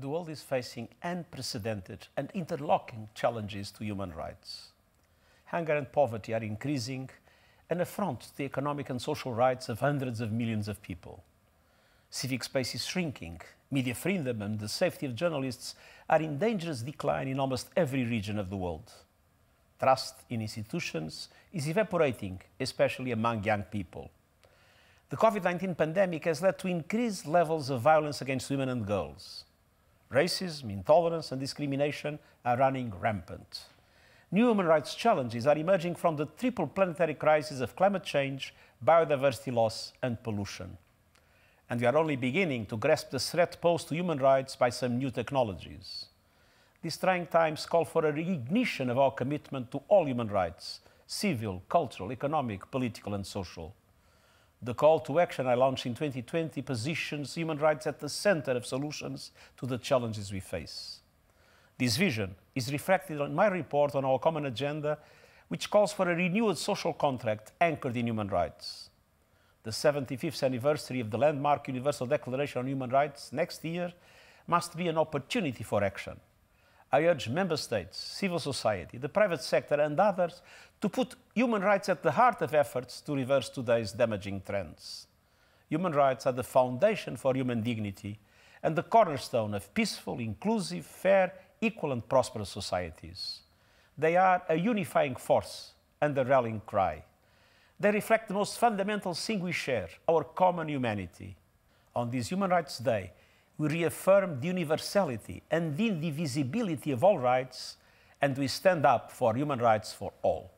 The world is facing unprecedented and interlocking challenges to human rights. Hunger and poverty are increasing and affront the economic and social rights of hundreds of millions of people. Civic space is shrinking, media freedom and the safety of journalists are in dangerous decline in almost every region of the world. Trust in institutions is evaporating, especially among young people. The COVID 19 pandemic has led to increased levels of violence against women and girls. Racism, intolerance, and discrimination are running rampant. New human rights challenges are emerging from the triple planetary crisis of climate change, biodiversity loss, and pollution. And we are only beginning to grasp the threat posed to human rights by some new technologies. These trying times call for a reignition of our commitment to all human rights civil, cultural, economic, political, and social. The call to action I launched in 2020 positions human rights at the center of solutions to the challenges we face. This vision is reflected in my report on our common agenda, which calls for a renewed social contract anchored in human rights. The 75th anniversary of the landmark Universal Declaration on Human Rights next year must be an opportunity for action. I urge member states, civil society, the private sector, and others to put human rights at the heart of efforts to reverse today's damaging trends. Human rights are the foundation for human dignity and the cornerstone of peaceful, inclusive, fair, equal, and prosperous societies. They are a unifying force and a rallying cry. They reflect the most fundamental thing we share, our common humanity. On this Human Rights Day, we reaffirm the universality and the indivisibility of all rights, and we stand up for human rights for all.